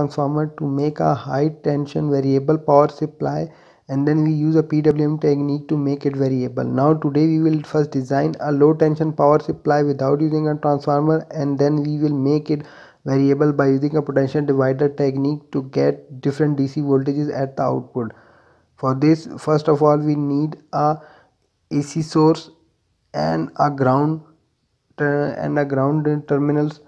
transformer to make a high tension variable power supply and then we use a PWM technique to make it variable. Now today we will first design a low tension power supply without using a transformer and then we will make it variable by using a potential divider technique to get different DC voltages at the output. For this first of all we need a AC source and a ground uh, and a ground terminals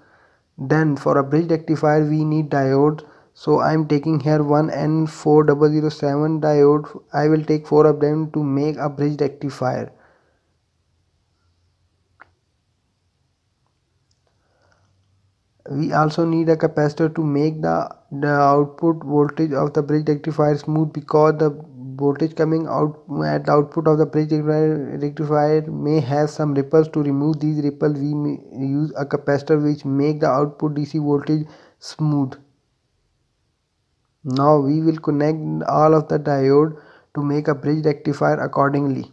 then for a bridge rectifier we need diode. So i'm taking here 1N4007 diode. I will take four of them to make a bridge rectifier. We also need a capacitor to make the, the output voltage of the bridge rectifier smooth because the voltage coming out at the output of the bridge rectifier may have some ripples. To remove these ripples we use a capacitor which make the output dc voltage smooth. Now we will connect all of the diode to make a bridge rectifier accordingly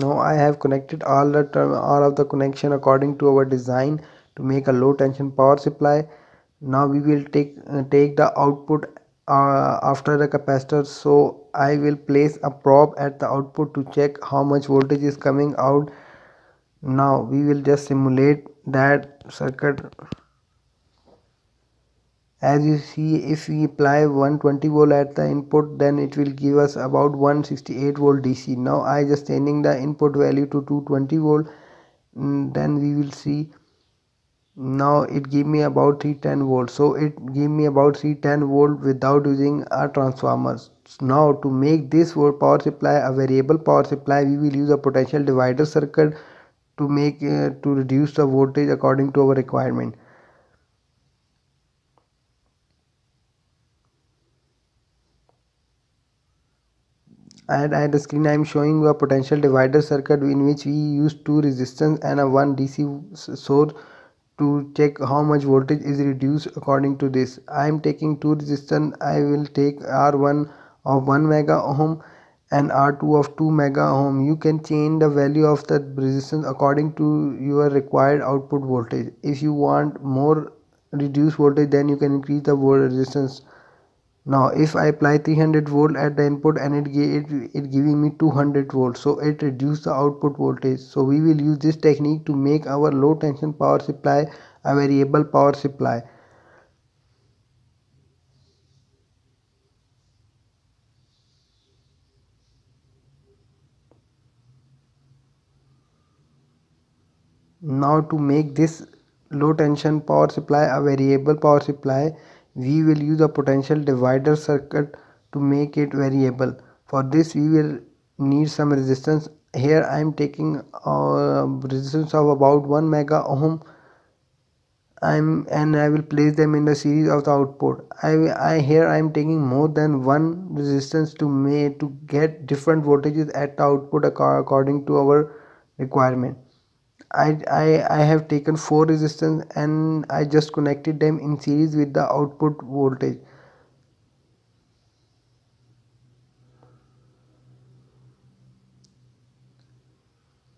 now I have connected all the all of the connection according to our design to make a low tension power supply. Now we will take uh, take the output uh, after the capacitor. So I will place a probe at the output to check how much voltage is coming out. Now we will just simulate that circuit as you see if we apply 120 volt at the input then it will give us about 168 volt dc now i just changing the input value to 220 volt. Mm, then we will see. Now it give me about 310 volt. So it give me about 310 volt without using a transformer. Now to make this volt power supply a variable power supply we will use a potential divider circuit to make uh, to reduce the voltage according to our requirement and at the screen I am showing a potential divider circuit in which we use two resistance and a one DC source to check how much voltage is reduced according to this. I am taking two resistance I will take R1 of 1 mega ohm and R2 of 2 mega ohm. You can change the value of the resistance according to your required output voltage. If you want more reduced voltage then you can increase the resistance now if i apply 300 volt at the input and it, it it giving me 200 volt so it reduce the output voltage. So we will use this technique to make our low tension power supply a variable power supply. Now to make this low tension power supply a variable power supply we will use a potential divider circuit to make it variable. For this we will need some resistance. Here i am taking a resistance of about 1 mega ohm. I'm and i will place them in the series of the output. I, I here i am taking more than one resistance to make to get different voltages at the output according to our requirement I, I, I have taken four resistance and I just connected them in series with the output voltage.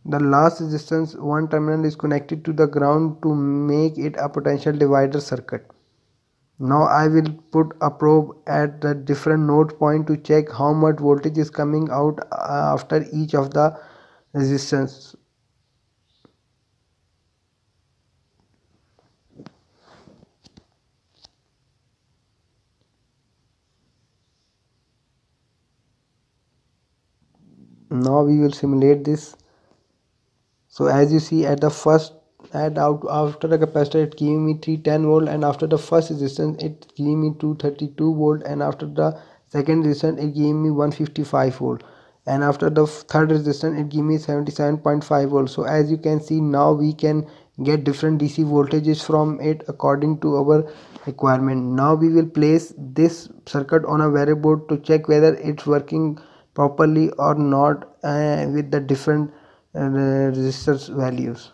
The last resistance one terminal is connected to the ground to make it a potential divider circuit. Now I will put a probe at the different node point to check how much voltage is coming out uh, after each of the resistance now we will simulate this. So as you see at the first and out after the capacitor it gave me 310 volt and after the first resistance it gave me 232 volt and after the second resistance it gave me 155 volt. And after the third resistance it gave me 77.5 volt. So as you can see now we can get different dc voltages from it according to our requirement. Now we will place this circuit on a variable to check whether it's working properly or not uh, with the different uh, resistors values.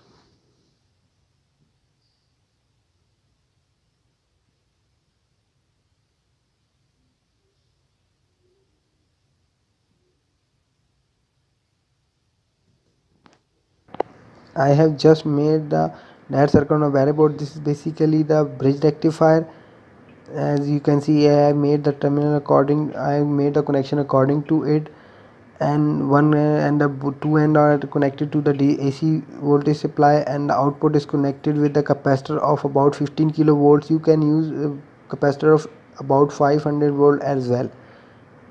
I have just made the net circuit a variable. This is basically the bridge rectifier as you can see I made the terminal according I made the connection according to it. And one uh, and the two end are connected to the AC voltage supply and the output is connected with the capacitor of about 15 kilovolts. You can use a capacitor of about 500 volt as well.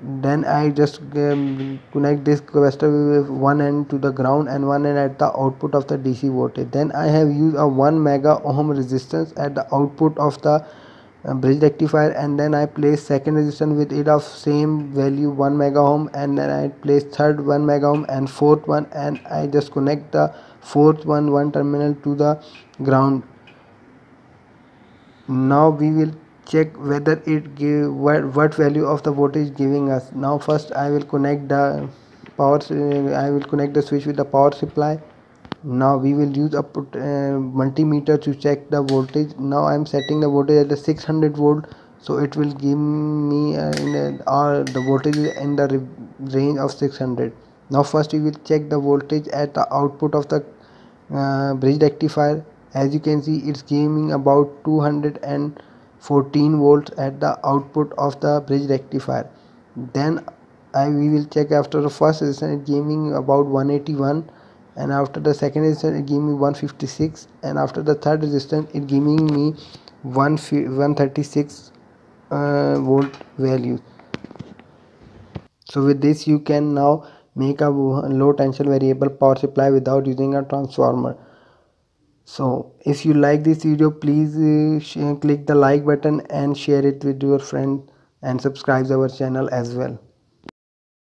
Then I just um, connect this capacitor with one end to the ground and one end at the output of the DC voltage. Then I have used a 1 mega ohm resistance at the output of the uh, Uh, bridge rectifier and then I place second resistance with it of same value 1 mega ohm and then I place third 1 mega ohm and fourth one and I just connect the fourth one one terminal to the ground. Now we will check whether it give what, what value of the voltage giving us. Now first i will connect the power i will connect the switch with the power supply now we will use a uh, multimeter to check the voltage. Now i am setting the voltage at the 600 volt. So it will give me uh, uh, the voltage in the range of 600 now first we will check the voltage at the output of the uh, bridge rectifier. As you can see it's giving about 214 volts at the output of the bridge rectifier. Then I we will check after the first session it's me about 181 and after the second resistance it gave me 156 and after the third resistance it giving me 136 uh, volt value. So with this you can now make a low tension variable power supply without using a transformer. So if you like this video please uh, click the like button and share it with your friend and subscribe our channel as well